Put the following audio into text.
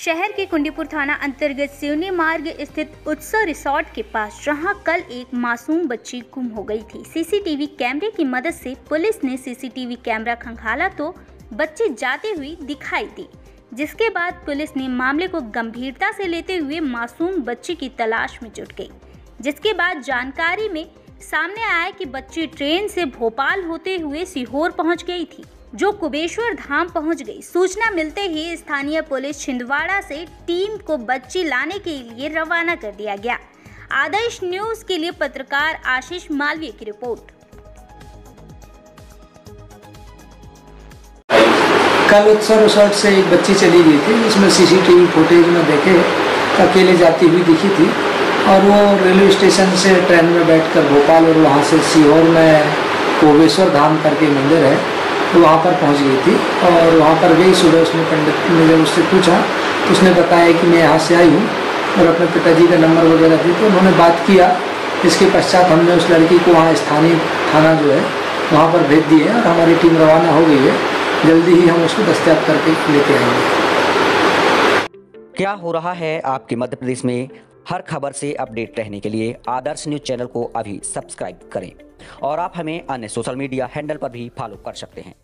शहर के कुंडीपुर थाना अंतर्गत सिवनी मार्ग स्थित उत्सव रिसोर्ट के पास, जहाँ कल एक मासूम बच्ची गुम हो गई थी। सीसीटीवी कैमरे की मदद से पुलिस ने सीसीटीवी कैमरा खंगाला तो बच्ची जाती हुई दिखाई दी, जिसके बाद पुलिस ने मामले को गंभीरता से लेते हुए मासूम बच्ची की तलाश में जुट गई, जिसके बाद जानकारी में सामने आया कि बच्ची ट्रेन से भोपाल होते हुए सीहोर पहुँच गई थी। जो कुबेश्वर धाम पहुँच गई। सूचना मिलते ही स्थानीय पुलिस छिंदवाड़ा से टीम को बच्ची लाने के लिए रवाना कर दिया गया। आदर्श न्यूज़ के लिए पत्रकार आशीष मालवीय की रिपोर्ट। कल उत्सव रिसोर्ट से एक बच्ची चली गई थी। उसमें सीसीटीवी फुटेज में देखे, अकेले जाती हुई दिखी थी। और वो रेलवे स्टेशन से ट्रेन में बैठकर भोपाल और वहाँ से सीहोर में कोवेश्वर धाम करके मंदिर है। वहाँ पर पहुँच गई थी और वहाँ पर गई, सुबह उसने पंडित ने जब उससे पूछा। तो उसने बताया कि मैं यहाँ से आई हूँ और अपने पिताजी का नंबर वगैरह दी तो उन्होंने बात किया। इसके पश्चात हमने उस लड़की को वहाँ स्थानीय थाना जो है, वहाँ पर भेज दिए और हमारी टीम रवाना हो गई है। जल्दी ही हम उसको दस्तियाब करके लेके आएँगे। क्या हो रहा है आपके मध्य प्रदेश में? हर खबर से अपडेट रहने के लिए आदर्श न्यूज़ चैनल को अभी सब्सक्राइब करें। और आप हमें अन्य सोशल मीडिया हैंडल पर भी फॉलो कर सकते हैं।